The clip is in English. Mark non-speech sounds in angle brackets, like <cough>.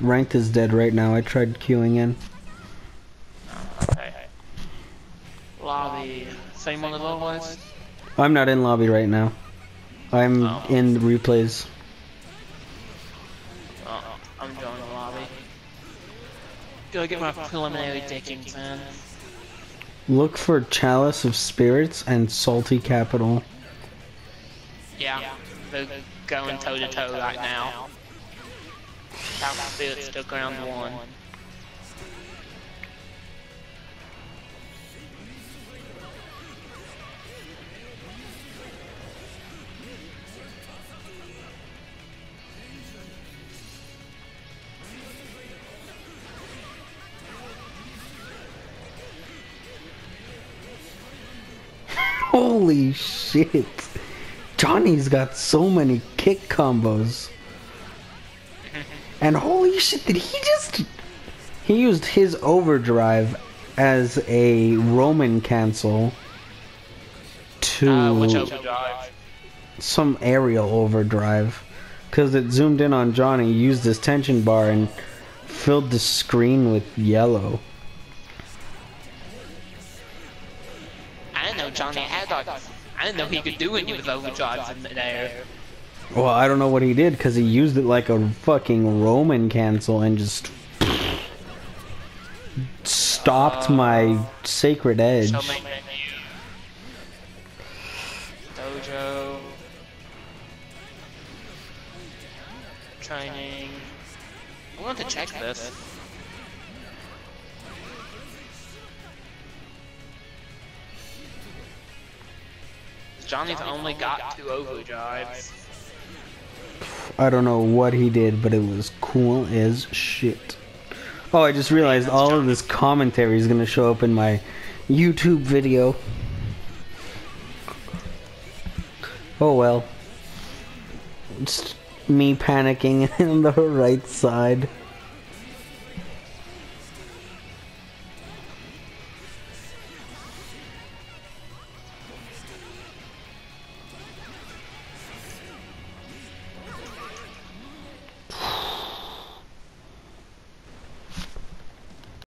Ranked is dead right now. I tried queuing in. Okay. Lobby. Same one as always? I'm not in lobby right now. I'm Oh. in replays. Oh, I'm joining the lobby. Go get my preliminary dickings in. Look for Chalice of Spirits and Salty Capital. Yeah, they're going toe to toe right now. South Spirits took round one. Holy shit. Johnny's got so many kick combos. And holy shit, did he just. He used his overdrive as a Roman cancel to Uh, which overdrive? some aerial overdrive. Because it zoomed in on Johnny, used his tension bar, and filled the screen with yellow. I didn't know Johnny had like. I didn't know he could do any of his overdrives in there. Well, I don't know what he did because he used it like a fucking Roman cancel and just stopped uh, my sacred edge. Show me menu. Dojo. Training. I want to check this. Johnny's only got two overdrives. I don't know what he did, but it was cool as shit. Oh, I just realized all of this commentary is gonna show up in my YouTube video. Oh well. Just me panicking <laughs> on the right side.